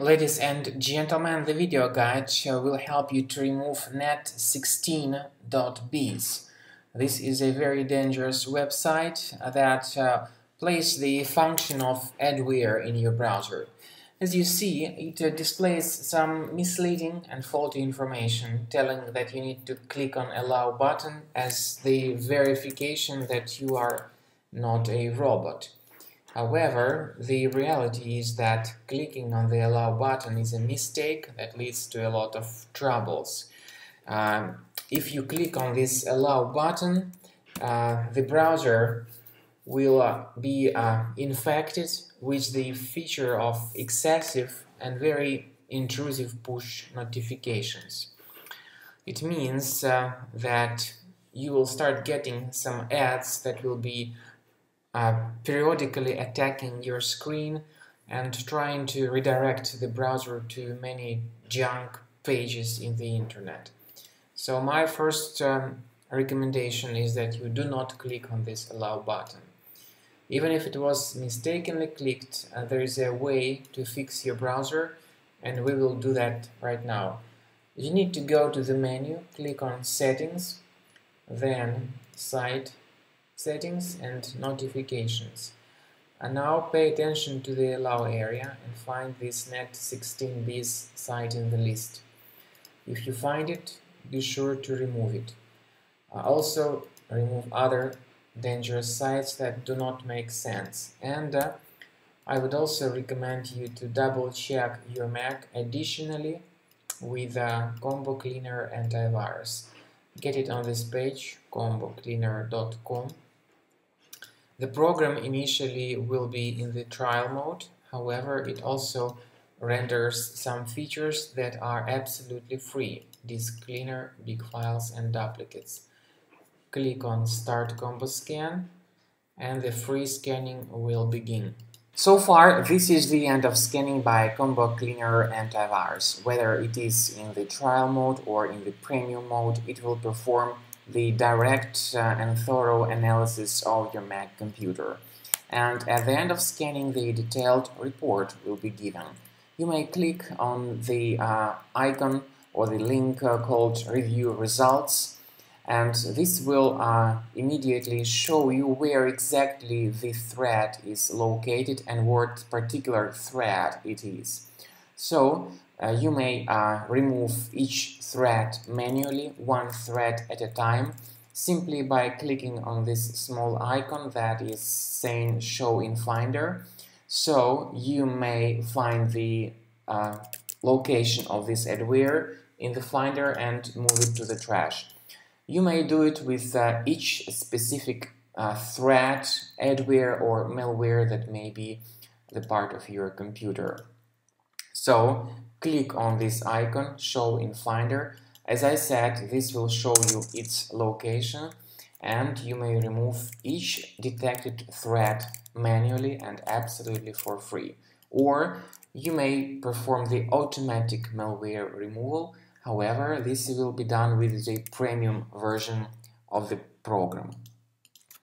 Ladies and gentlemen, the video guide will help you to remove net16.biz. This is a very dangerous website that uh, plays the function of adware in your browser. As you see, it uh, displays some misleading and faulty information telling that you need to click on allow button as the verification that you are not a robot. However, the reality is that clicking on the allow button is a mistake that leads to a lot of troubles. Um, if you click on this allow button, uh, the browser will uh, be uh, infected with the feature of excessive and very intrusive push notifications. It means uh, that you will start getting some ads that will be uh, periodically attacking your screen and trying to redirect the browser to many junk pages in the internet. So my first um, recommendation is that you do not click on this allow button. Even if it was mistakenly clicked, uh, there is a way to fix your browser and we will do that right now. You need to go to the menu, click on settings, then site settings and notifications. And now pay attention to the allow area and find this net16biz site in the list. If you find it, be sure to remove it. Also remove other dangerous sites that do not make sense. And uh, I would also recommend you to double check your Mac additionally with uh, Combo Cleaner antivirus. Get it on this page, combocleaner.com. The program initially will be in the trial mode, however it also renders some features that are absolutely free, disk cleaner, big files and duplicates. Click on Start Combo Scan and the free scanning will begin. So far, this is the end of scanning by Combo Cleaner Antivirus. Whether it is in the trial mode or in the premium mode, it will perform the direct uh, and thorough analysis of your Mac computer. And at the end of scanning, the detailed report will be given. You may click on the uh, icon or the link uh, called Review Results and this will uh, immediately show you where exactly the thread is located and what particular thread it is. So uh, you may uh, remove each thread manually, one thread at a time, simply by clicking on this small icon that is saying Show in Finder. So you may find the uh, location of this adware in the Finder and move it to the trash. You may do it with uh, each specific uh, thread, adware or malware that may be the part of your computer. So click on this icon, show in Finder. As I said, this will show you its location and you may remove each detected thread manually and absolutely for free. Or you may perform the automatic malware removal. However, this will be done with the premium version of the program.